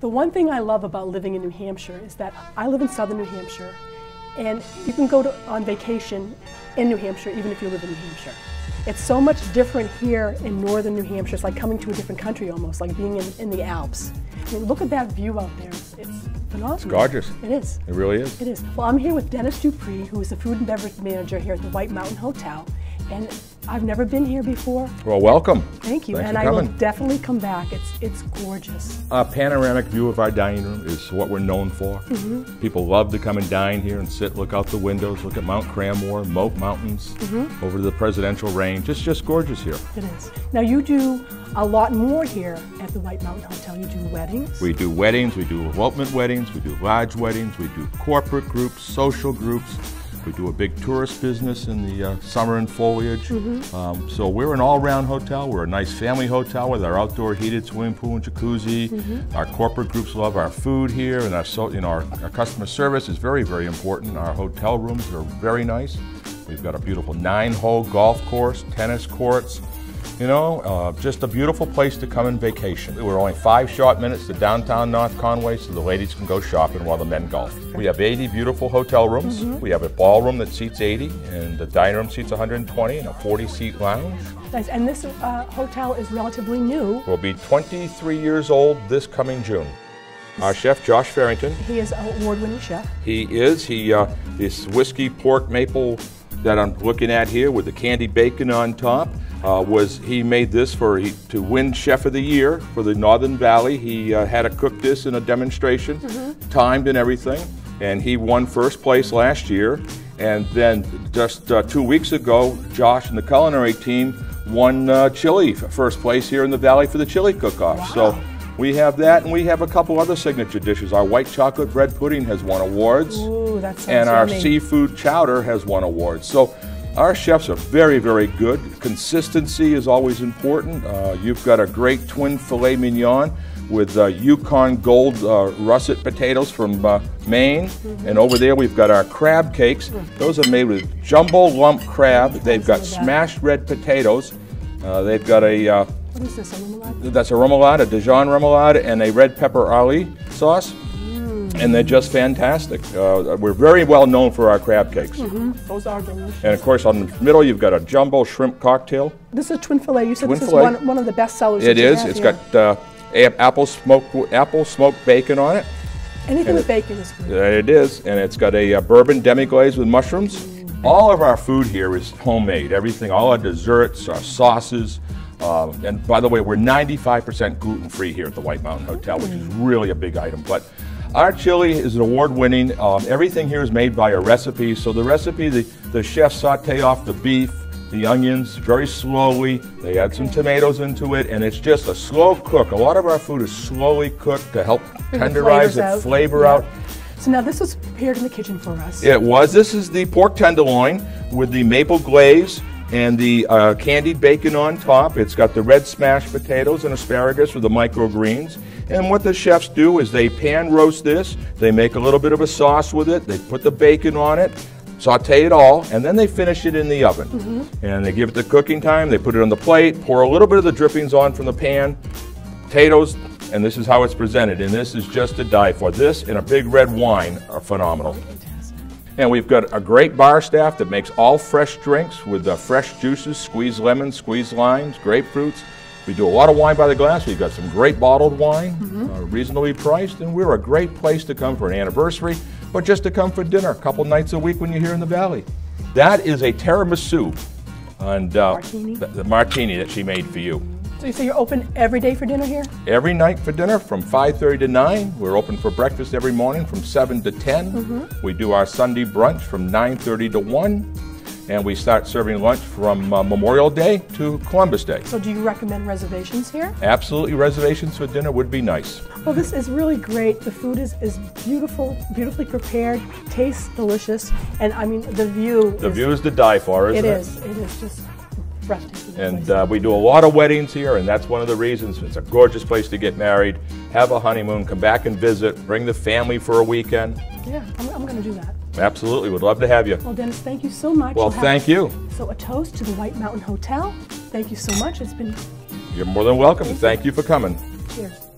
The one thing I love about living in New Hampshire is that I live in southern New Hampshire, and you can go to, on vacation in New Hampshire even if you live in New Hampshire. It's so much different here in northern New Hampshire. It's like coming to a different country almost, like being in, in the Alps. I mean, look at that view out there. It's, it's phenomenal. It's gorgeous. It is. It really is. It is. Well, I'm here with Dennis Dupree, who is the food and beverage manager here at the White Mountain Hotel. And I've never been here before. Well, welcome. Thank you, Thanks and I coming. will definitely come back. It's it's gorgeous. A panoramic view of our dining room is what we're known for. Mm-hmm. People love to come and dine here and sit, look out the windows, look at Mount Cranmore, Moat Mountains, Mm-hmm. over to the presidential range. It's just gorgeous here. It is. Now you do a lot more here at the White Mountain Hotel. You do weddings. We do weddings, we do elopement weddings, we do lodge weddings, we do corporate groups, social groups. We do a big tourist business in the uh, summer and foliage. Mm-hmm. Um, so we're an all-round hotel. We're a nice family hotel with our outdoor heated swimming pool and jacuzzi. Mm-hmm. Our corporate groups love our food here, and our so you know our, our customer service is very very important. Our hotel rooms are very nice. We've got a beautiful nine-hole golf course, tennis courts. You know, uh, just a beautiful place to come and vacation. We're only five short minutes to downtown North Conway, so the ladies can go shopping while the men golf. We have 80 beautiful hotel rooms. We have a ballroom that seats 80, and the dining room seats 120, and a 40-seat lounge. Nice. And this uh, hotel is relatively new. We'll be 23 years old this coming June. Our chef, Josh Farrington, He is an award-winning chef. he is. He uh, this whiskey pork maple that I'm looking at here with the candied bacon on top uh, was he made this for he, to win Chef of the Year for the Northern Valley. He uh, had to cook this in a demonstration, timed and everything, and he won first place last year. And then just uh, two weeks ago, Josh and the culinary team won uh, chili first place here in the Valley for the chili cook-off. So. We have that, and we have a couple other signature dishes. Our white chocolate bread pudding has won awards, Ooh, and our yummy. seafood chowder has won awards. So our chefs are very, very good. Consistency is always important. Uh, you've got a great twin filet mignon with uh, Yukon Gold uh, russet potatoes from uh, Maine, Mm-hmm. and over there we've got our crab cakes. Those are made with jumbo lump crab. They've got some of that. smashed red potatoes. Uh, they've got a uh, What is this? A remoulade? that's a remoulade, a Dijon remoulade, and a red pepper aioli sauce. And they're just fantastic. Uh, we're very well known for our crab cakes. Those are delicious. And of course, on the middle, you've got a jumbo shrimp cocktail. This is a twin fillet. You said Twin this fillet. is one, one of the best sellers. It is. It's here. got uh, a- apple smoked apple smoked bacon on it. anything and with it- bacon is good. Uh, It is, and it's got a uh, bourbon demi-glaze with mushrooms. All of our food here is homemade. Everything, all our desserts, our sauces. Um, and by the way, we're 95% gluten-free here at the White Mountain Hotel, which is really a big item. But our chili is an award-winning. Um, everything here is made by a recipe. So the recipe, the, the chefs saute off the beef, the onions very slowly. They add some tomatoes into it, and it's just a slow cook. A lot of our food is slowly cooked to help tenderize it, out. flavor Yeah. out. So now this was prepared in the kitchen for us. It was. This is the pork tenderloin with the maple glaze and the uh, candied bacon on top. It's got the red smashed potatoes and asparagus with the microgreens. And what the chefs do is they pan roast this. They make a little bit of a sauce with it. They put the bacon on it, saute it all, and then they finish it in the oven. And they give it the cooking time. They put it on the plate, pour a little bit of the drippings on from the pan, potatoes, and this is how it's presented. And this is just to die for. This and a big red wine are phenomenal. And we've got a great bar staff that makes all fresh drinks with uh, fresh juices, squeezed lemons, squeezed limes, grapefruits. We do a lot of wine by the glass. We've got some great bottled wine, uh, reasonably priced, and we're a great place to come for an anniversary, but just to come for dinner a couple nights a week when you're here in the valley. That is a tiramisu, and uh, Martini? The, the martini that she made for you. So you say you're open every day for dinner here? Every night for dinner from 5:30 to 9. We're open for breakfast every morning from 7 to 10. We do our Sunday brunch from 9:30 to 1, and we start serving lunch from uh, Memorial Day to Columbus Day. So do you recommend reservations here? Absolutely, reservations for dinner would be nice. Well, this is really great. The food is, is beautiful, beautifully prepared, tastes delicious, and I mean the view. The is, view is to die for, isn't It it? is. It is just breathtaking. And uh, we do a lot of weddings here, and that's one of the reasons. It's a gorgeous place to get married, have a honeymoon, come back and visit, bring the family for a weekend. yeah, I'm, I'm going to do that. Absolutely, would love to have you. Well, Dennis, thank you so much. Well, You'll thank you. So a toast to the White Mountain Hotel. Thank you so much. It's been You're more than welcome. Thank you for coming. cheers.